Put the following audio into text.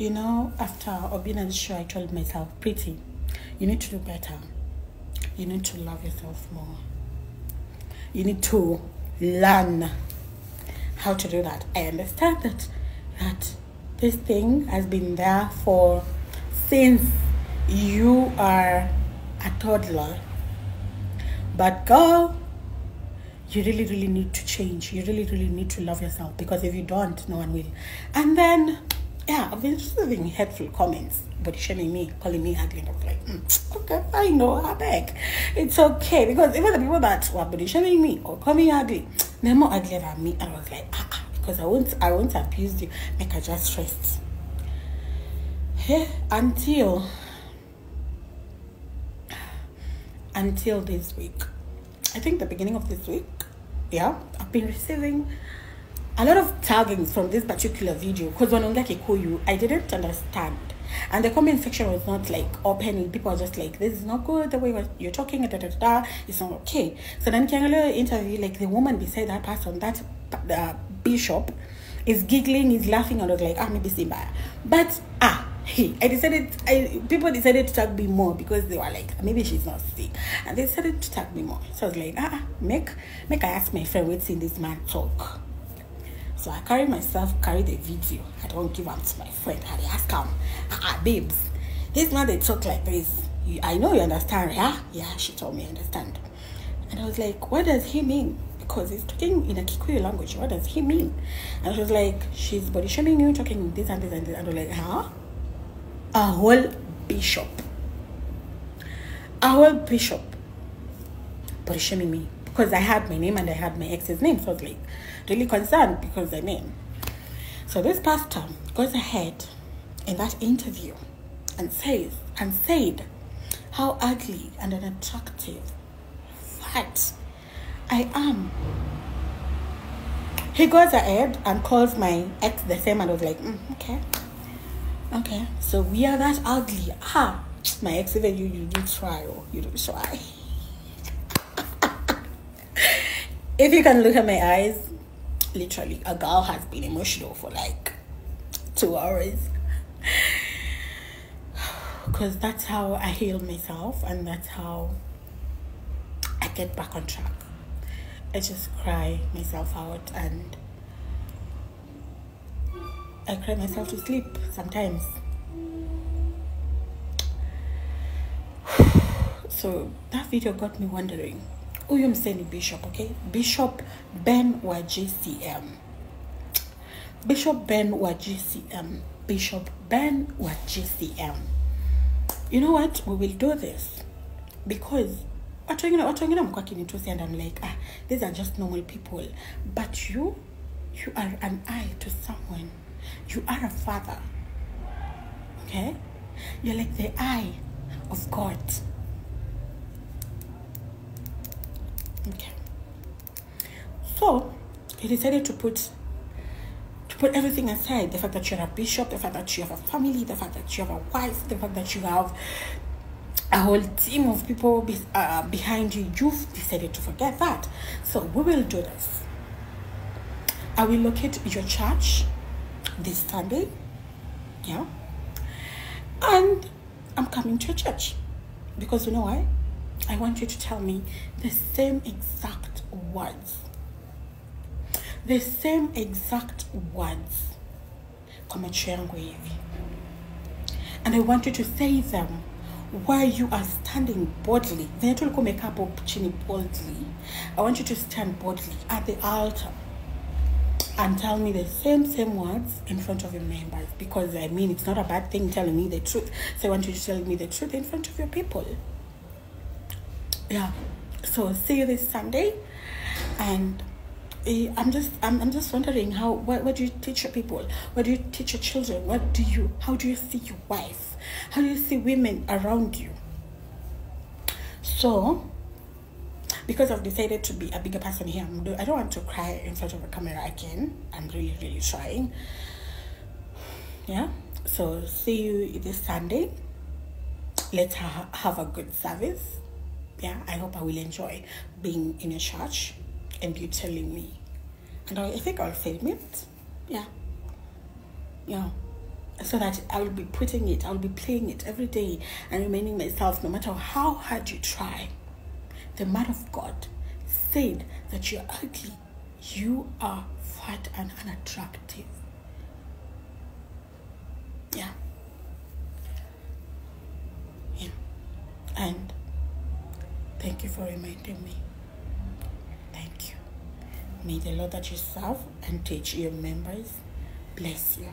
you know, after being on the show, I told myself, Prity, you need to do better. You need to love yourself more. You need to learn how to do that. I understand that that this thing has been there for since you are a toddler. But girl, you really, really need to change. You really, really need to love yourself because if you don't, no one will. And then, yeah, I've been receiving hateful comments, body shaming me, calling me ugly. I was like, mm, okay, I know, I beg. It's okay because even the people that were body shaming me or calling me ugly, they're more ugly than me. And I was like, ah, ah because I won't, I won't abuse you. Make I just rest. Yeah, until until this week. I think the beginning of this week, yeah, I've been receiving a lot of taggings from this particular video because when Kikuyu, I didn't understand. And the comment section was not like open. People are just like, this is not good. The way you're talking, da, da, da, da, it's not okay. So then, Kiangalo interview, like the woman beside that person, that uh, bishop, is giggling, is laughing, and I was like, ah, maybe Simba. But, ah, hey, I decided, I people decided to tag me more because they were like, maybe she's not sick. And they decided to tag me more. So I was like, ah, make, make I ask my friend, what's in this man talk. So I carry myself, carry the video. I don't give up to my friend. I ask him, ah, babes, this man they talk like this. I know you understand, yeah? Yeah, she told me I understand. And I was like, what does he mean? Because he's talking in a Kikuyu language. What does he mean? And she was like, she's body shaming you, talking this and this and this. And I was like, huh? A whole bishop. A whole bishop body shaming me. Because I had my name and I had my ex's name. So I was like, really concerned because I name. So this pastor goes ahead in that interview and says and said how ugly and unattractive fat I am. He goes ahead and calls my ex the same and I was like, mm, okay. Okay. So we are that ugly. Ah my ex even you you do try or you do try. If you can look at my eyes, literally a girl has been emotional for like two hours. Because that's how i heal myself and that's how i get back on track. I just cry myself out and i cry myself to sleep sometimes. So that video got me wondering huyu msee ni bishop okay? Bishop ben wa gcm bishop ben wa gcm bishop ben wa gcm you know what? We will do this because watu wengine watu wengine mko akinitusi and i'm like ah these are just normal people. But you you are an eye to someone. You are a father. Okay? You're like the eye of god Okay. So he decided to put to put everything aside. The fact that you're a bishop, the fact that you have a family, the fact that you have a wife, the fact that you have a whole team of people be, uh, behind you. You've decided to forget that. So we will do this. I will locate your church this Sunday. Yeah. And I'm coming to your church. Because you know why? I want you to tell me the same exact words. The same exact words. And I want you to say them while you are standing boldly. Chini boldly. I want you to stand boldly at the altar and tell me the same same words in front of your members because I mean it's not a bad thing telling me the truth. So I want you to tell me the truth in front of your people yeah so see you this sunday and eh, i'm just I'm, I'm just wondering how what, what do you teach your people what do you teach your children what do you how do you see your wife how do you see women around you so because I've decided to be a bigger person here, I'm do, I don't want to cry in front of a camera again. I'm really, really trying. Yeah. So see you this Sunday. Let's ha- have a good service yeah, I hope I will enjoy being in a church and you telling me. And I, think I'll film it. Yeah. Yeah. so that I will be putting it, I'll be playing it every day and reminding myself no matter how hard you try, the man of God said that you're ugly, you are fat and unattractive. Yeah. And thank you for reminding me. Thank you. May the Lord that you serve and teach your members bless you.